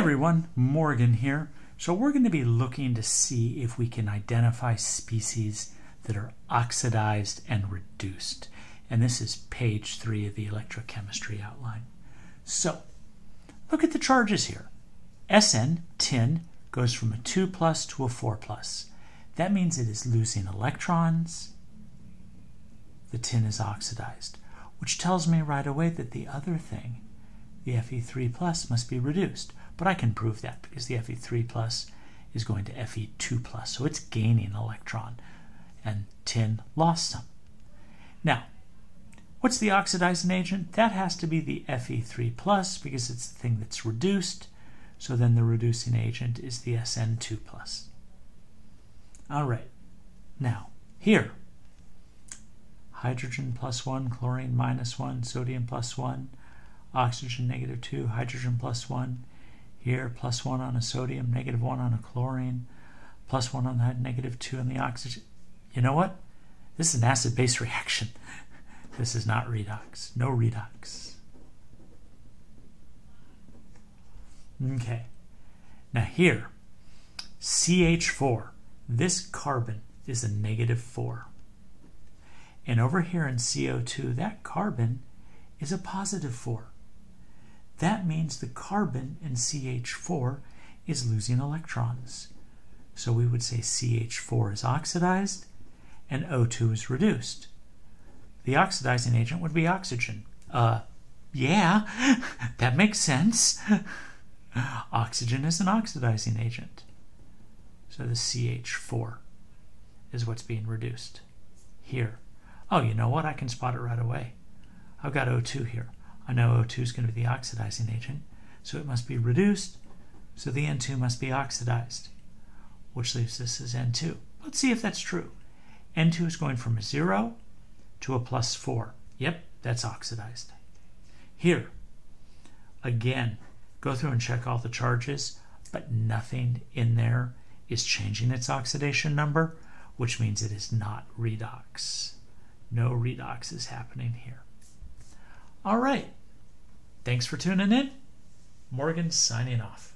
everyone, Morgan here. So we're going to be looking to see if we can identify species that are oxidized and reduced. And this is page three of the electrochemistry outline. So look at the charges here. SN, tin, goes from a 2 plus to a 4 plus. That means it is losing electrons. The tin is oxidized, which tells me right away that the other thing the Fe3 plus must be reduced. But I can prove that because the Fe3 plus is going to Fe2 plus, so it's gaining an electron, and tin lost some. Now, what's the oxidizing agent? That has to be the Fe3 plus because it's the thing that's reduced, so then the reducing agent is the SN2 plus. All right, now here, hydrogen plus 1, chlorine minus 1, sodium plus 1, oxygen negative 2, hydrogen plus 1. Here, plus 1 on a sodium, negative 1 on a chlorine, plus 1 on that, negative 2 on the oxygen. You know what? This is an acid-base reaction. This is not redox. No redox. Okay. Now here, CH4, this carbon is a negative 4. And over here in CO2, that carbon is a positive 4 that means the carbon in CH4 is losing electrons. So we would say CH4 is oxidized and O2 is reduced. The oxidizing agent would be oxygen. Uh, yeah, that makes sense. oxygen is an oxidizing agent. So the CH4 is what's being reduced here. Oh, you know what? I can spot it right away. I've got O2 here. I know O2 is going to be the oxidizing agent, so it must be reduced, so the N2 must be oxidized, which leaves this as N2. Let's see if that's true. N2 is going from a 0 to a plus 4. Yep, that's oxidized. Here, again, go through and check all the charges, but nothing in there is changing its oxidation number, which means it is not redox. No redox is happening here. All right. Thanks for tuning in. Morgan signing off.